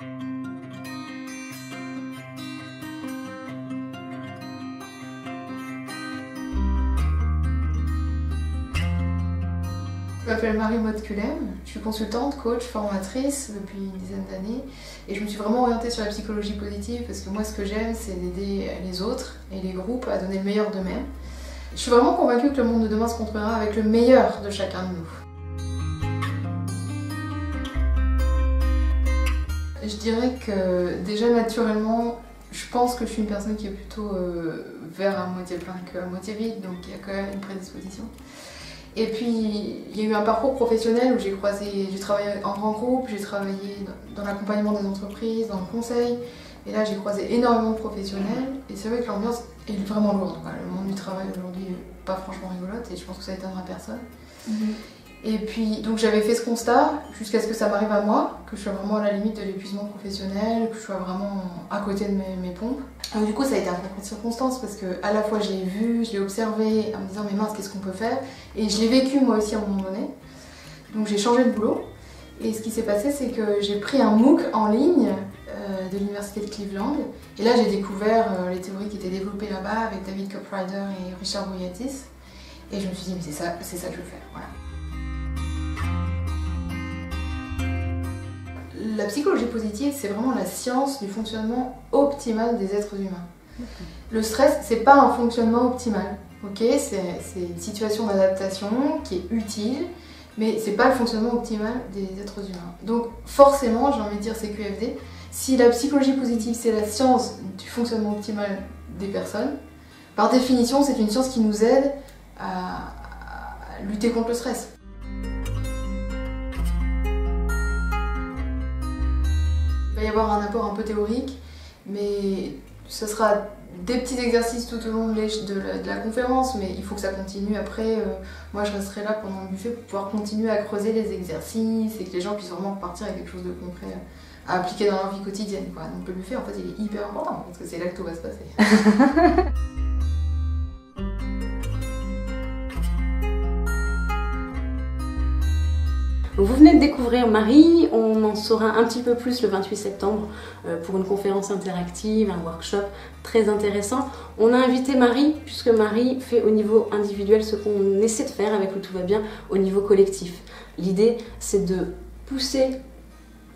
Je m'appelle Marie Motkulem, je suis consultante, coach, formatrice depuis une dizaine d'années et je me suis vraiment orientée sur la psychologie positive parce que moi ce que j'aime c'est d'aider les autres et les groupes à donner le meilleur d'eux-mêmes. Je suis vraiment convaincue que le monde de demain se construira avec le meilleur de chacun de nous. Je dirais que déjà naturellement, je pense que je suis une personne qui est plutôt euh, vers à moitié plein qu'à moitié vide, donc il y a quand même une prédisposition. Et puis, il y a eu un parcours professionnel où j'ai croisé, j'ai travaillé en grand groupe, j'ai travaillé dans l'accompagnement des entreprises, dans le conseil. Et là, j'ai croisé énormément de professionnels. Et c'est vrai que l'ambiance est vraiment lourde. Le monde du travail aujourd'hui n'est pas franchement rigolote et je pense que ça étonnera personne. Mhm. Et puis, donc j'avais fait ce constat jusqu'à ce que ça m'arrive à moi, que je sois vraiment à la limite de l'épuisement professionnel, que je sois vraiment à côté de mes, pompes. Donc du coup, ça a été un concours de circonstances parce que à la fois je l'ai vu, je l'ai observé en me disant mais mince, qu'est-ce qu'on peut faire? Et je l'ai vécu moi aussi à un moment donné. Donc j'ai changé de boulot. Et ce qui s'est passé, c'est que j'ai pris un MOOC en ligne euh, de l'université de Cleveland. Et là, j'ai découvert euh, les théories qui étaient développées là-bas avec David Coprider et Richard Boyatis. Et je me suis dit, mais c'est ça, c'est ça que je veux faire. Voilà. La psychologie positive, c'est vraiment la science du fonctionnement optimal des êtres humains. Le stress, c'est pas un fonctionnement optimal. ok? C'est une situation d'adaptation qui est utile, mais c'est pas le fonctionnement optimal des êtres humains. Donc forcément, j'ai envie de dire c'est QFD. Si la psychologie positive, c'est la science du fonctionnement optimal des personnes, par définition, c'est une science qui nous aide à lutter contre le stress. Va y avoir un apport un peu théorique, mais ce sera des petits exercices tout au long de, la, conférence, mais il faut que ça continue. Après, euh, moi je resterai là pendant le buffet pour pouvoir continuer à creuser les exercices et que les gens puissent vraiment repartir avec quelque chose de concret à appliquer dans leur vie quotidienne. Donc le buffet, en fait, il est hyper important parce que c'est là que tout va se passer. vous venez de découvrir Marie, on en saura un petit peu plus le 28 septembre euh, pour une conférence interactive, un workshop très intéressant. On a invité Marie puisque Marie fait au niveau individuel ce qu'on essaie de faire avec le Tout va bien au niveau collectif. L'idée c'est de pousser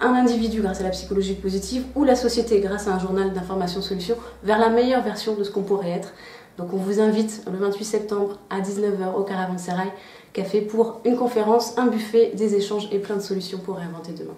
un individu grâce à la psychologie positive ou la société grâce à un journal d'information solutions vers la meilleure version de ce qu'on pourrait être. Donc on vous invite le 28 septembre à 19h au Caravansérail Café pour une conférence, un buffet, des échanges et plein de solutions pour réinventer demain.